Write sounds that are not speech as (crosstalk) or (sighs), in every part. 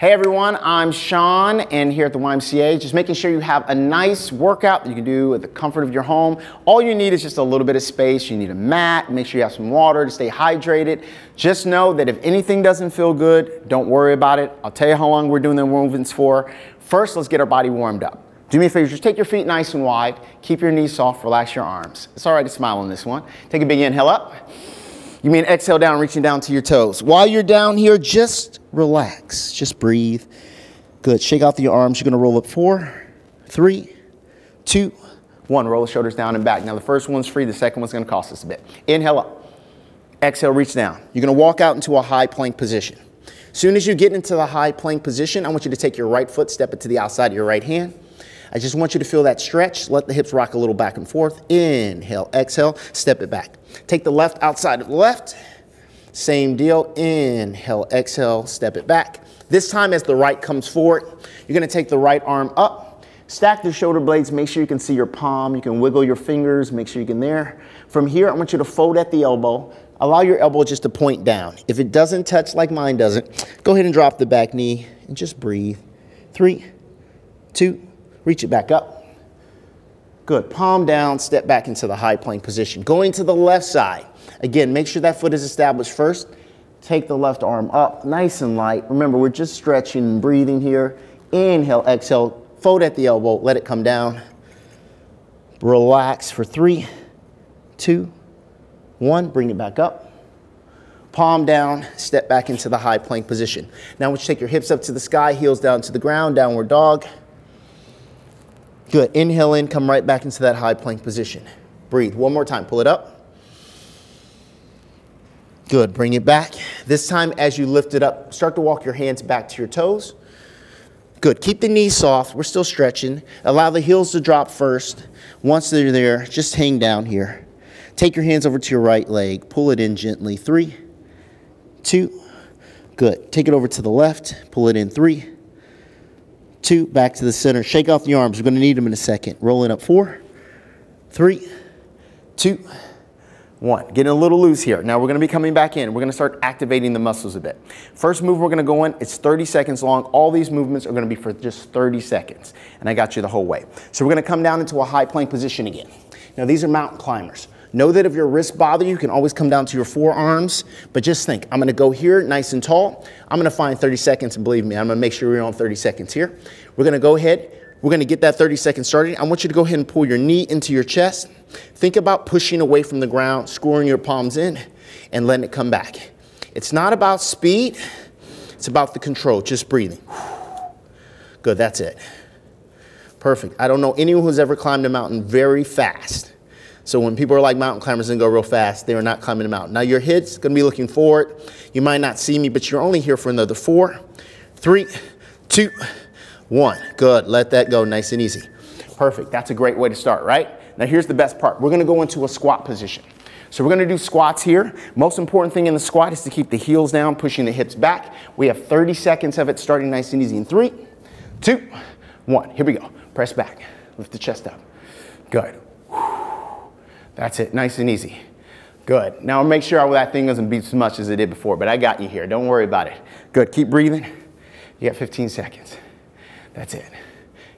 Hey everyone, I'm Shaun and here at the YMCA, just making sure you have a nice workout that you can do at the comfort of your home. All you need is just a little bit of space. You need a mat, make sure you have some water to stay hydrated. Just know that if anything doesn't feel good, don't worry about it. I'll tell you how long we're doing the movements for. First, let's get our body warmed up. Do me a favor, just take your feet nice and wide, keep your knees soft, relax your arms. It's all right to smile on this one. Take a big inhale up. You mean exhale down, reaching down to your toes. While you're down here, just relax. Just breathe. Good. Shake out the arms. You're going to roll up four, three, two, one. Roll the shoulders down and back. Now, the first one's free. The second one's going to cost us a bit. Inhale up. Exhale, reach down. You're going to walk out into a high plank position. As soon as you get into the high plank position, I want you to take your right foot, step it to the outside of your right hand. I just want you to feel that stretch. Let the hips rock a little back and forth. Inhale, exhale, step it back. Take the left outside of the left. Same deal. Inhale, exhale, step it back. This time as the right comes forward, you're gonna take the right arm up, stack the shoulder blades, make sure you can see your palm, you can wiggle your fingers, make sure you can there. From here, I want you to fold at the elbow, allow your elbow just to point down. If it doesn't touch like mine doesn't, go ahead and drop the back knee and just breathe. Three, two, Reach it back up. Good. Palm down, step back into the high plank position. Going to the left side. Again, make sure that foot is established first. Take the left arm up, nice and light. Remember, we're just stretching and breathing here. Inhale, exhale, fold at the elbow, let it come down. Relax for three, two, one. Bring it back up. Palm down, step back into the high plank position. Now, want you take your hips up to the sky, heels down to the ground, downward dog. Good. Inhale in, come right back into that high plank position. Breathe. One more time. Pull it up. Good. Bring it back. This time, as you lift it up, start to walk your hands back to your toes. Good. Keep the knees soft. We're still stretching. Allow the heels to drop first. Once they're there, just hang down here. Take your hands over to your right leg. Pull it in gently. Three, two, good. Take it over to the left. Pull it in. Three, two, back to the center. Shake off the arms. We're going to need them in a second. Rolling up four, three, two, one. Getting a little loose here. Now we're going to be coming back in. We're going to start activating the muscles a bit. First move we're going to go in, it's 30 seconds long. All these movements are going to be for just 30 seconds. And I got you the whole way. So we're going to come down into a high plank position again. Now these are mountain climbers. Know that if your wrists bother you, you can always come down to your forearms. But just think, I'm gonna go here nice and tall. I'm gonna find 30 seconds, and believe me, I'm gonna make sure we're on 30 seconds here. We're gonna go ahead, we're gonna get that 30 seconds started. I want you to go ahead and pull your knee into your chest. Think about pushing away from the ground, scoring your palms in, and letting it come back. It's not about speed, it's about the control, just breathing. Good, that's it. Perfect. I don't know anyone who's ever climbed a mountain very fast. So when people are like mountain climbers and go real fast, they are not climbing a mountain. Now your head's gonna be looking forward. You might not see me, but you're only here for another four, three, two, one. Good, let that go nice and easy. Perfect, that's a great way to start, right? Now here's the best part. We're gonna go into a squat position. So we're gonna do squats here. Most important thing in the squat is to keep the heels down, pushing the hips back. We have 30 seconds of it starting nice and easy in three, two, one. Here we go. Press back, lift the chest up. Good. That's it, nice and easy. Good. Now make sure that thing doesn't beat as much as it did before, but I got you here. Don't worry about it. Good, keep breathing. You got 15 seconds. That's it.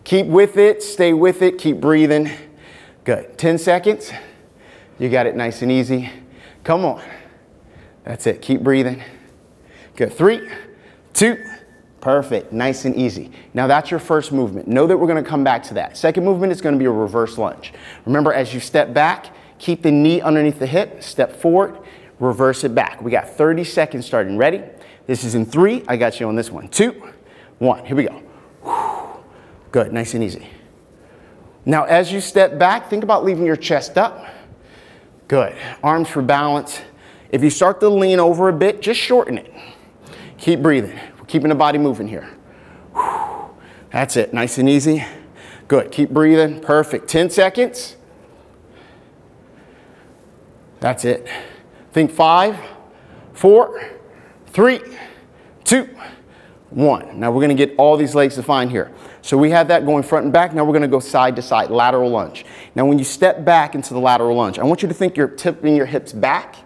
Keep with it, stay with it, keep breathing. Good, 10 seconds. You got it nice and easy. Come on. That's it, keep breathing. Good, three, two, perfect, nice and easy. Now that's your first movement. Know that we're gonna come back to that. Second movement is gonna be a reverse lunge. Remember, as you step back, Keep the knee underneath the hip, step forward, reverse it back. We got 30 seconds starting. Ready? This is in three. I got you on this one. Two, one. Here we go. Good, nice and easy. Now, as you step back, think about leaving your chest up. Good. Arms for balance. If you start to lean over a bit, just shorten it. Keep breathing. We're keeping the body moving here. That's it. Nice and easy. Good. Keep breathing. Perfect. 10 seconds. That's it. Think five, four, three, two, one. Now we're gonna get all these legs defined here. So we have that going front and back. Now we're gonna go side to side, lateral lunge. Now when you step back into the lateral lunge, I want you to think you're tipping your hips back.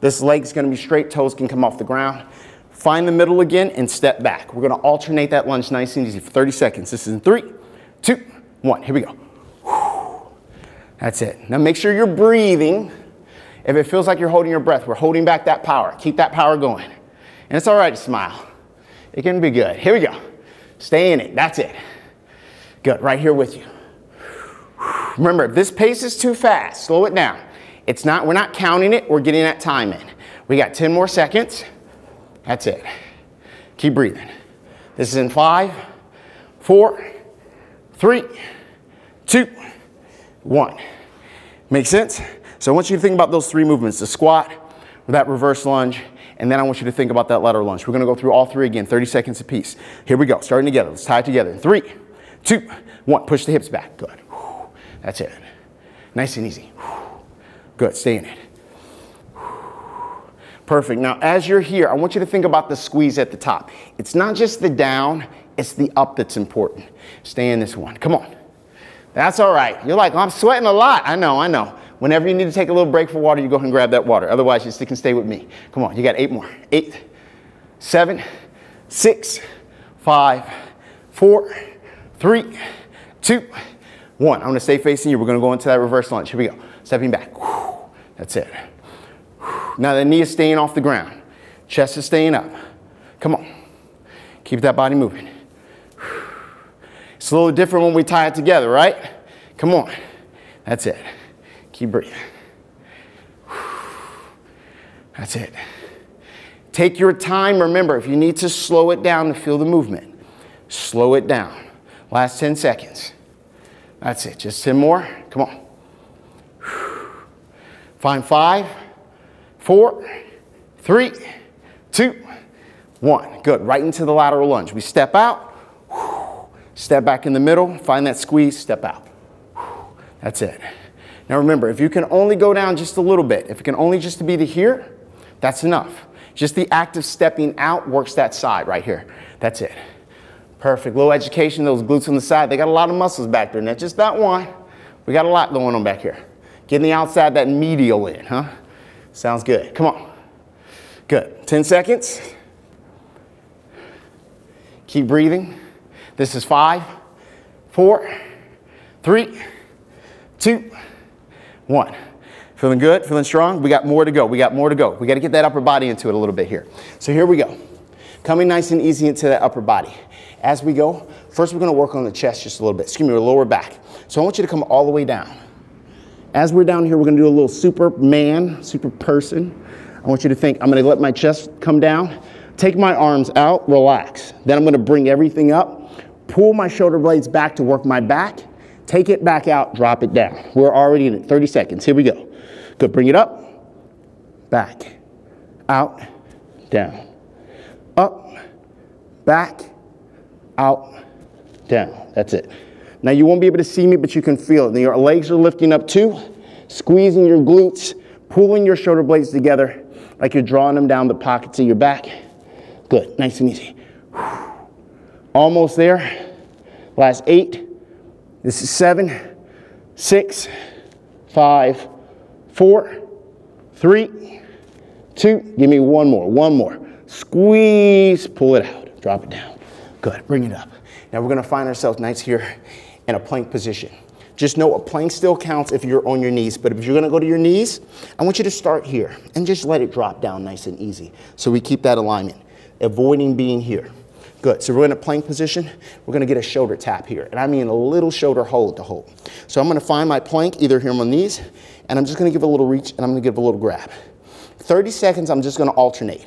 This leg's gonna be straight, toes can come off the ground. Find the middle again and step back. We're gonna alternate that lunge nice and easy for 30 seconds. This is in three, two, one. Here we go. That's it. Now make sure you're breathing. If it feels like you're holding your breath, we're holding back that power. Keep that power going. And it's all right to smile. It can be good. Here we go. Stay in it. That's it. Good. Right here with you. Remember, if this pace is too fast, slow it down. It's not, we're not counting it, we're getting that time in. We got 10 more seconds. That's it. Keep breathing. This is in five, four, three, two, one. Make sense? So I want you to think about those three movements, the squat, that reverse lunge, and then I want you to think about that lateral lunge. We're gonna go through all three again, 30 seconds apiece. Here we go, starting together. Let's tie it together. Three, two, one. Push the hips back. Good. That's it. Nice and easy. Good, stay in it. Perfect. Now, as you're here, I want you to think about the squeeze at the top. It's not just the down, it's the up that's important. Stay in this one. Come on. That's all right. You're like, oh, I'm sweating a lot. I know, I know. Whenever you need to take a little break for water, you go ahead and grab that water. Otherwise, you and stay with me. Come on, you got eight more. Eight, seven, six, five, four, three, two, one. I'm gonna stay facing you. We're gonna go into that reverse lunge. Here we go. Stepping back. That's it. Now the knee is staying off the ground. Chest is staying up. Come on. Keep that body moving. It's a little different when we tie it together, right? Come on. That's it. Keep breathing. That's it. Take your time. Remember, if you need to slow it down to feel the movement, slow it down. Last 10 seconds. That's it. Just 10 more. Come on. Find five, four, three, two, one. Good. Right into the lateral lunge. We step out, step back in the middle, find that squeeze, step out. That's it. Now remember, if you can only go down just a little bit, if it can only just be to here, that's enough. Just the act of stepping out works that side right here. That's it. Perfect. Little education, those glutes on the side, they got a lot of muscles back there. Not just that one. We got a lot going on back here. Getting the outside, that medial in, huh? Sounds good. Come on. Good. 10 seconds. Keep breathing. This is five, four, three, two, one. Feeling good? Feeling strong? We got more to go. We got more to go. We got to get that upper body into it a little bit here. So here we go. Coming nice and easy into that upper body. As we go, first we're gonna work on the chest just a little bit. Excuse me, lower back. So I want you to come all the way down. As we're down here, we're gonna do a little superman, super person. I want you to think, I'm gonna let my chest come down, take my arms out, relax. Then I'm gonna bring everything up, pull my shoulder blades back to work my back, take it back out, drop it down. We're already in it, 30 seconds, here we go. Good, bring it up, back, out, down, up, back, out, down. That's it. Now you won't be able to see me, but you can feel it. Your legs are lifting up too, squeezing your glutes, pulling your shoulder blades together like you're drawing them down the pockets of your back. Good, nice and easy. Almost there. Last eight. This is seven, six, five, four, three, two. Give me one more, one more. Squeeze, pull it out, drop it down. Good, bring it up. Now we're gonna find ourselves nice here in a plank position. Just know a plank still counts if you're on your knees, but if you're gonna go to your knees, I want you to start here and just let it drop down nice and easy. So we keep that alignment, avoiding being here. Good, so we're in a plank position. We're gonna get a shoulder tap here. And I mean a little shoulder hold to hold. So I'm gonna find my plank either here on my knees, and I'm just gonna give a little reach and I'm gonna give a little grab. 30 seconds, I'm just gonna alternate.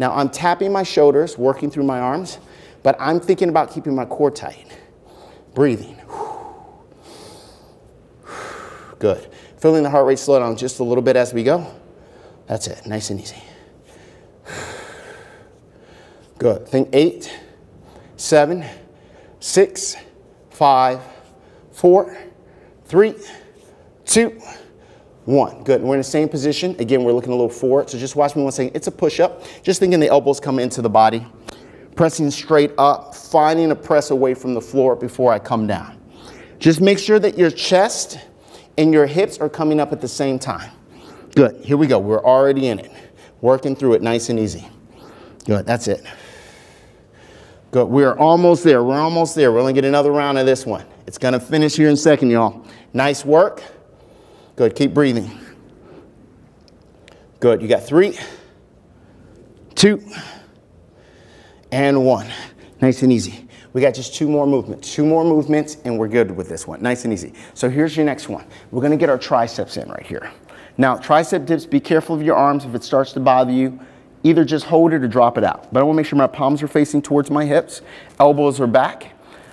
Now I'm tapping my shoulders, working through my arms, but I'm thinking about keeping my core tight. Breathing. Good. Feeling the heart rate slow down just a little bit as we go. That's it, nice and easy. Good. Think eight, seven, six, five, four, three, two, one. Good. And we're in the same position. Again, we're looking a little forward. So just watch me one second. It's a push up. Just thinking the elbows come into the body pressing straight up, finding a press away from the floor before I come down. Just make sure that your chest and your hips are coming up at the same time. Good, here we go, we're already in it. Working through it nice and easy. Good, that's it. Good, we are almost there, we're almost there. We're gonna get another round of this one. It's gonna finish here in a second, y'all. Nice work. Good, keep breathing. Good, you got three, two, and one. Nice and easy. We got just two more movements, two more movements, and we're good with this one. Nice and easy. So here's your next one. We're gonna get our triceps in right here. Now, tricep dips, be careful of your arms if it starts to bother you. Either just hold it or drop it out. But I wanna make sure my palms are facing towards my hips, elbows are back.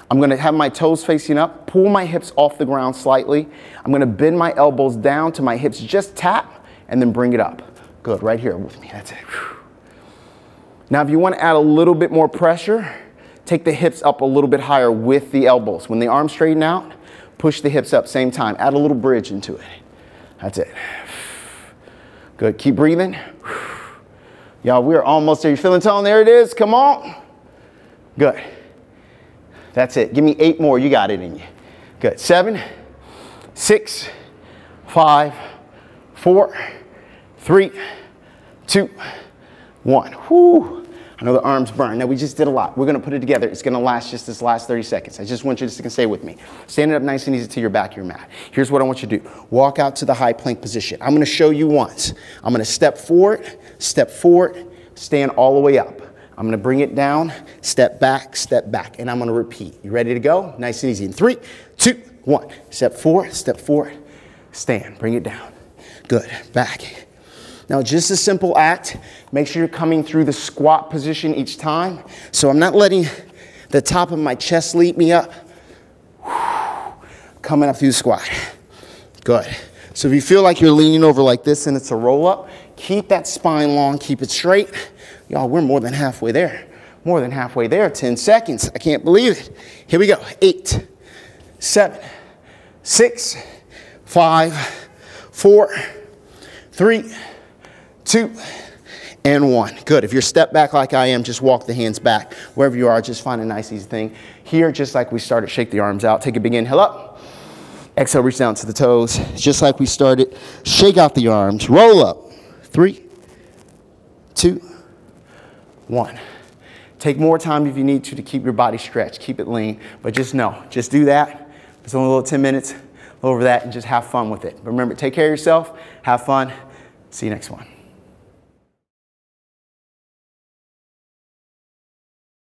I'm gonna have my toes facing up, pull my hips off the ground slightly. I'm gonna bend my elbows down to my hips just tap, and then bring it up. Good, right here with me, that's it. Now, if you wanna add a little bit more pressure, take the hips up a little bit higher with the elbows. When the arms straighten out, push the hips up, same time. Add a little bridge into it. That's it. Good, keep breathing. Y'all, we're almost there. You feeling tone? There it is, come on. Good. That's it. Give me eight more. You got it in you. Good. Seven, six, five, four, three, two, one. Whoo. I know the arms burn. Now we just did a lot. We're gonna put it together. It's gonna last just this last 30 seconds. I just want you to stay with me. Stand it up nice and easy to your back of your mat. Here's what I want you to do. Walk out to the high plank position. I'm gonna show you once. I'm gonna step forward, step forward, stand all the way up. I'm gonna bring it down, step back, step back, and I'm gonna repeat. You ready to go? Nice and easy. In three, two, one. Step forward, step forward, stand, bring it down. Good, back. Now, just a simple act. Make sure you're coming through the squat position each time. So I'm not letting the top of my chest lead me up. (sighs) Coming up through the squat. Good. So if you feel like you're leaning over like this and it's a roll up, keep that spine long, keep it straight. Y'all, we're more than halfway there. More than halfway there, 10 seconds. I can't believe it. Here we go. Eight, seven, six, five, four, three, two, and one. Good. If you're step back like I am, just walk the hands back. Wherever you are, just find a nice easy thing. Here, just like we started, shake the arms out. Take a big inhale up. Exhale, reach down to the toes. Just like we started, shake out the arms. Roll up. Three, two, one. Take more time if you need to to keep your body stretched. Keep it lean. But just know, just do that. It's only a little 10 minutes over that and just have fun with it. But remember, take care of yourself. Have fun. See you next one.